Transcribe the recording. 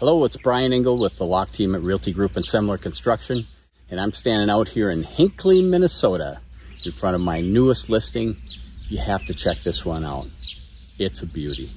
Hello, it's Brian Ingle with the Lock Team at Realty Group and Semler Construction, and I'm standing out here in Hinckley, Minnesota, in front of my newest listing. You have to check this one out. It's a beauty.